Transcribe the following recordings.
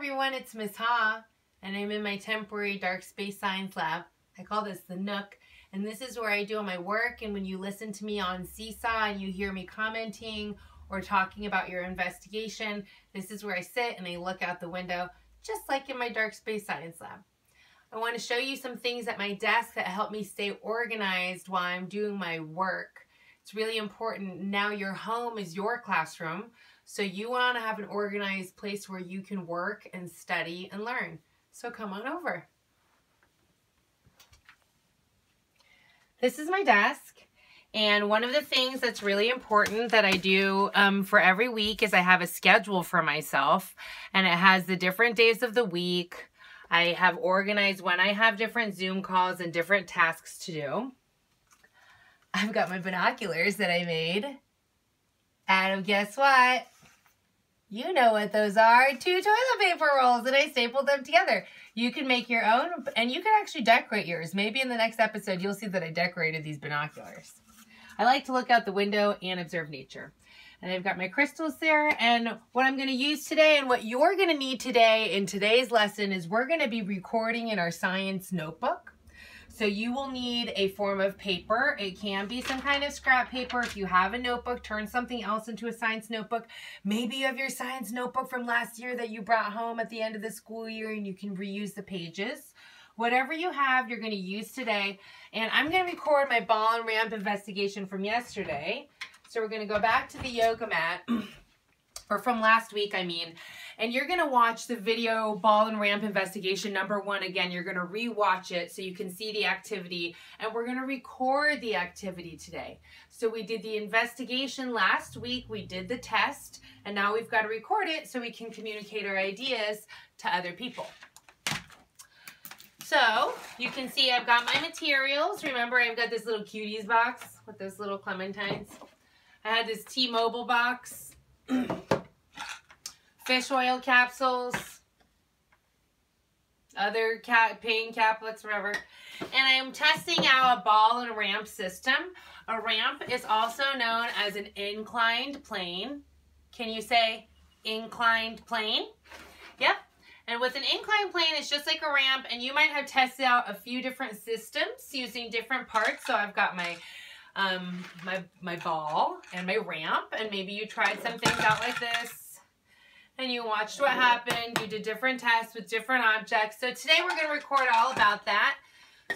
everyone, it's Miss Ha, and I'm in my temporary dark space science lab. I call this the Nook, and this is where I do all my work, and when you listen to me on Seesaw and you hear me commenting or talking about your investigation, this is where I sit and I look out the window, just like in my dark space science lab. I want to show you some things at my desk that help me stay organized while I'm doing my work. It's really important. Now your home is your classroom, so you want to have an organized place where you can work and study and learn. So come on over. This is my desk. And one of the things that's really important that I do um, for every week is I have a schedule for myself. And it has the different days of the week. I have organized when I have different Zoom calls and different tasks to do. I've got my binoculars that I made. And guess what? You know what those are. Two toilet paper rolls and I stapled them together. You can make your own and you can actually decorate yours. Maybe in the next episode you'll see that I decorated these binoculars. I like to look out the window and observe nature. And I've got my crystals there. And what I'm going to use today and what you're going to need today in today's lesson is we're going to be recording in our science notebook. So you will need a form of paper. It can be some kind of scrap paper. If you have a notebook, turn something else into a science notebook. Maybe you have your science notebook from last year that you brought home at the end of the school year and you can reuse the pages. Whatever you have, you're going to use today. And I'm going to record my ball and ramp investigation from yesterday. So we're going to go back to the yoga mat, or from last week, I mean, and you're going to watch the video ball and ramp investigation number one again. You're going to rewatch it so you can see the activity and we're going to record the activity today. So we did the investigation last week. We did the test and now we've got to record it so we can communicate our ideas to other people. So you can see I've got my materials. Remember I've got this little cuties box with those little clementines. I had this T-Mobile box. fish oil capsules, other cat pain caplets, whatever. And I'm testing out a ball and ramp system. A ramp is also known as an inclined plane. Can you say inclined plane? Yep. And with an inclined plane, it's just like a ramp, and you might have tested out a few different systems using different parts. So I've got my um, my my ball and my ramp, and maybe you tried some things out like this and you watched what happened. You did different tests with different objects. So today we're going to record all about that.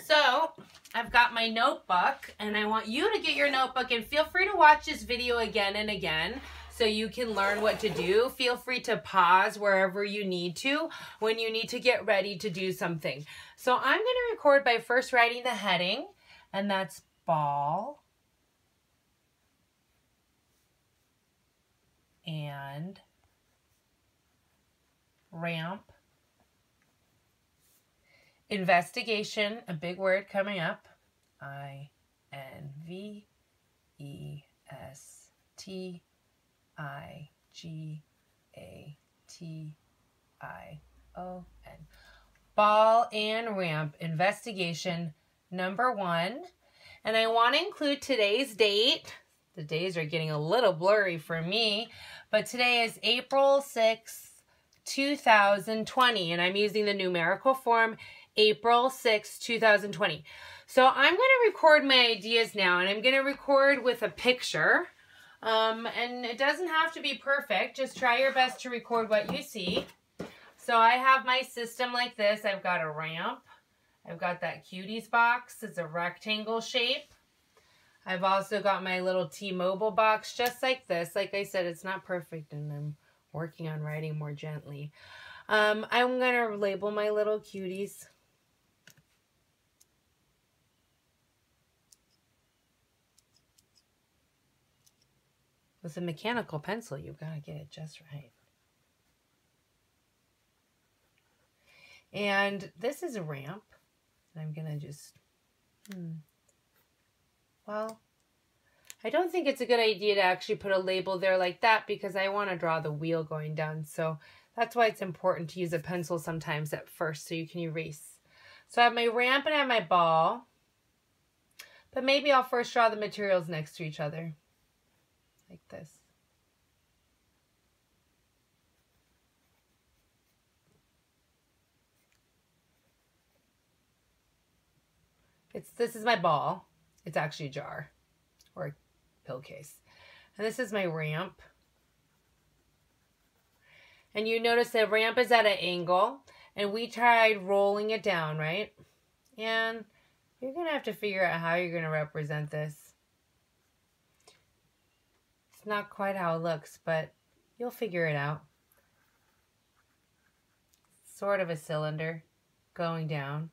So I've got my notebook and I want you to get your notebook and feel free to watch this video again and again so you can learn what to do. Feel free to pause wherever you need to when you need to get ready to do something. So I'm going to record by first writing the heading and that's ball and ramp, investigation, a big word coming up, I N V E S T I G A T I O N. Ball and ramp investigation number one. And I want to include today's date. The days are getting a little blurry for me, but today is April 6th, 2020, and I'm using the numerical form April 6, 2020. So I'm going to record my ideas now, and I'm going to record with a picture. Um, and it doesn't have to be perfect. Just try your best to record what you see. So I have my system like this. I've got a ramp. I've got that cuties box. It's a rectangle shape. I've also got my little T-Mobile box just like this. Like I said, it's not perfect and I'm working on writing more gently. Um, I'm going to label my little cuties. With a mechanical pencil, you've got to get it just right. And this is a ramp. I'm going to just, hmm, well, I don't think it's a good idea to actually put a label there like that because I want to draw the wheel going down. So that's why it's important to use a pencil sometimes at first so you can erase. So I have my ramp and I have my ball. But maybe I'll first draw the materials next to each other. Like this. It's, this is my ball. It's actually a jar or a pill case. And this is my ramp. And you notice the ramp is at an angle. And we tried rolling it down, right? And you're going to have to figure out how you're going to represent this. It's not quite how it looks, but you'll figure it out. Sort of a cylinder going down.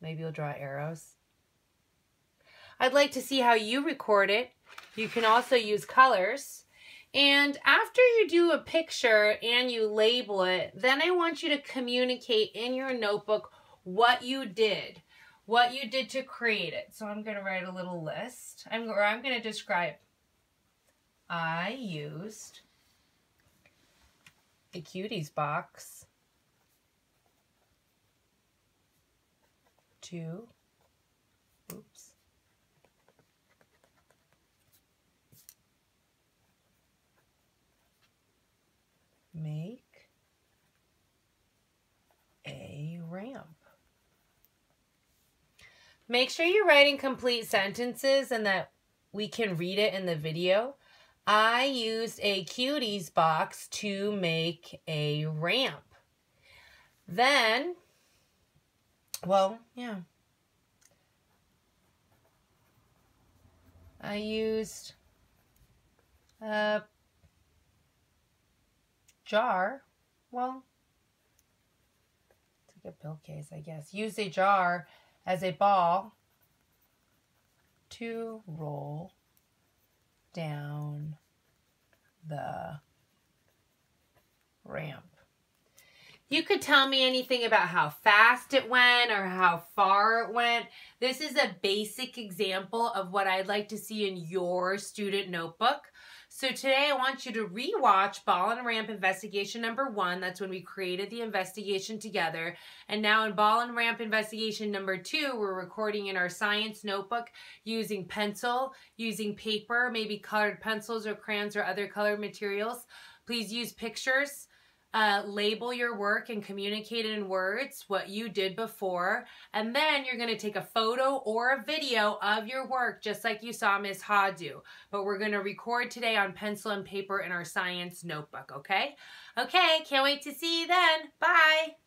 Maybe you'll draw arrows. I'd like to see how you record it. You can also use colors. And after you do a picture and you label it, then I want you to communicate in your notebook what you did, what you did to create it. So I'm going to write a little list, I'm, or I'm going to describe. I used a cuties box to, oops, make a ramp. Make sure you're writing complete sentences and that we can read it in the video. I used a cuties box to make a ramp. Then, well, yeah. I used a jar, well, take a pill case, I guess. Use a jar as a ball to roll down the ramp. You could tell me anything about how fast it went or how far it went. This is a basic example of what I'd like to see in your student notebook. So today I want you to rewatch Ball and Ramp Investigation number one. That's when we created the investigation together. And now in Ball and Ramp Investigation number two, we're recording in our science notebook using pencil, using paper, maybe colored pencils or crayons or other colored materials. Please use pictures uh, label your work and communicate in words, what you did before. And then you're going to take a photo or a video of your work, just like you saw Miss Ha do. But we're going to record today on pencil and paper in our science notebook, okay? Okay, can't wait to see you then. Bye.